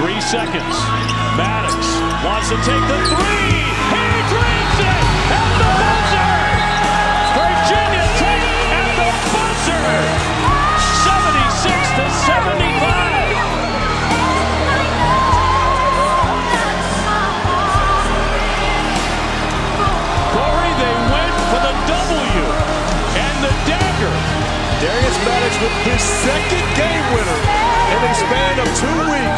Three seconds. Maddox wants to take the three. He drains it at the buzzer. Virginia Tech at the buzzer. 76 to 75. Corey, they went for the W and the dagger. Darius Maddox with his second game winner in a span of two weeks.